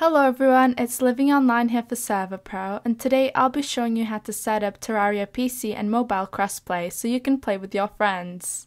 Hello everyone, it's Living Online here for Server Pro, and today I'll be showing you how to set up Terraria PC and mobile crossplay so you can play with your friends.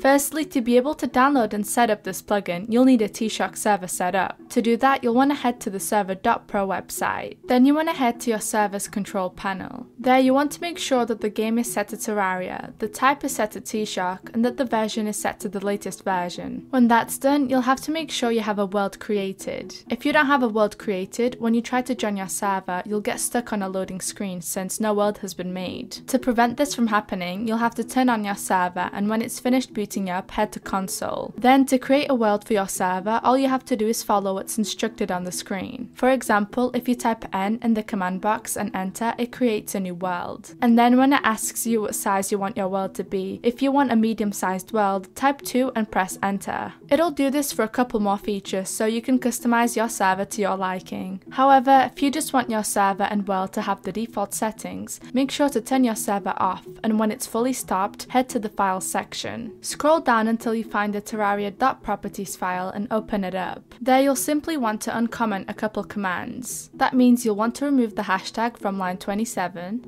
Firstly, to be able to download and set up this plugin, you'll need a T-Shock server set up. To do that, you'll want to head to the server.pro website. Then you want to head to your server's control panel. There you want to make sure that the game is set to Terraria, the type is set to T-Shock, and that the version is set to the latest version. When that's done, you'll have to make sure you have a world created. If you don't have a world created, when you try to join your server, you'll get stuck on a loading screen since no world has been made. To prevent this from happening, you'll have to turn on your server and when it's finished booting booting up, head to console. Then to create a world for your server, all you have to do is follow what's instructed on the screen. For example, if you type N in the command box and enter, it creates a new world. And then when it asks you what size you want your world to be, if you want a medium sized world, type 2 and press enter. It'll do this for a couple more features so you can customize your server to your liking. However, if you just want your server and world to have the default settings, make sure to turn your server off and when it's fully stopped, head to the files section. Scroll down until you find the terraria.properties file and open it up. There you'll simply want to uncomment a couple commands. That means you'll want to remove the hashtag from line 27,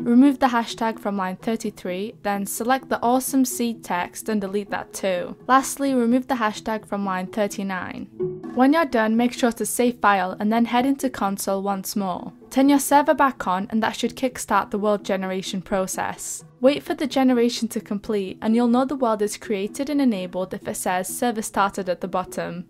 remove the hashtag from line 33, then select the awesome seed text and delete that too. Lastly, remove the hashtag from line 39. When you're done, make sure to save file and then head into console once more. Turn your server back on and that should kickstart the world generation process. Wait for the generation to complete and you'll know the world is created and enabled if it says server started at the bottom.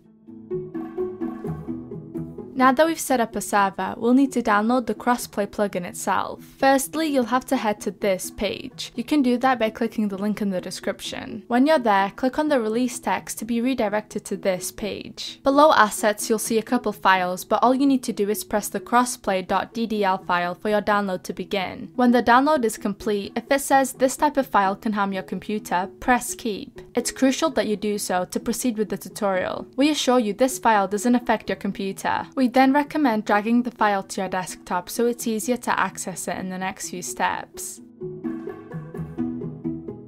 Now that we've set up a server, we'll need to download the Crossplay plugin itself. Firstly, you'll have to head to this page. You can do that by clicking the link in the description. When you're there, click on the release text to be redirected to this page. Below assets, you'll see a couple files, but all you need to do is press the crossplay.dll file for your download to begin. When the download is complete, if it says this type of file can harm your computer, press keep. It's crucial that you do so to proceed with the tutorial. We assure you this file doesn't affect your computer. We we then recommend dragging the file to your desktop so it's easier to access it in the next few steps.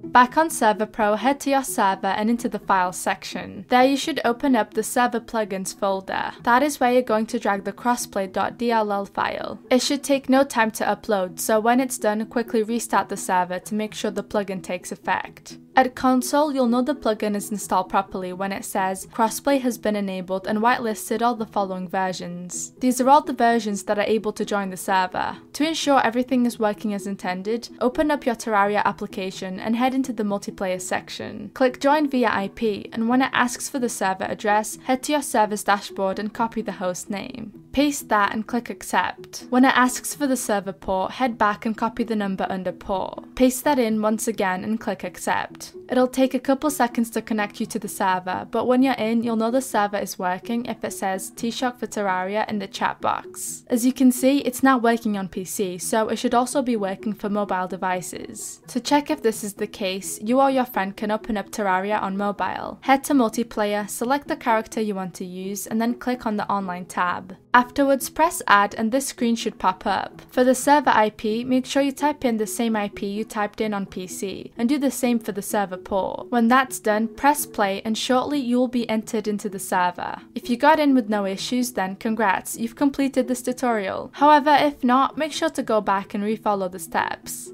Back on Server Pro, head to your server and into the Files section. There you should open up the Server Plugins folder. That is where you're going to drag the crossplay.dll file. It should take no time to upload, so when it's done, quickly restart the server to make sure the plugin takes effect. At console, you'll know the plugin is installed properly when it says crossplay has been enabled and whitelisted all the following versions. These are all the versions that are able to join the server. To ensure everything is working as intended, open up your Terraria application and head into the multiplayer section. Click join via IP and when it asks for the server address, head to your server's dashboard and copy the host name. Paste that and click accept. When it asks for the server port, head back and copy the number under port. Paste that in once again and click accept. It'll take a couple seconds to connect you to the server, but when you're in, you'll know the server is working if it says T-Shock for Terraria in the chat box. As you can see, it's now working on PC, so it should also be working for mobile devices. To check if this is the case, you or your friend can open up Terraria on mobile. Head to multiplayer, select the character you want to use, and then click on the online tab. Afterwards, press add and this screen should pop up. For the server IP, make sure you type in the same IP you typed in on PC, and do the same for the server port. When that's done, press play and shortly you will be entered into the server. If you got in with no issues, then congrats, you've completed this tutorial. However, if not, make sure to go back and refollow the steps.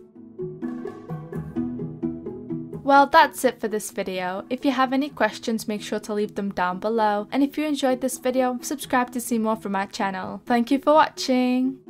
Well, that's it for this video. If you have any questions, make sure to leave them down below. And if you enjoyed this video, subscribe to see more from my channel. Thank you for watching!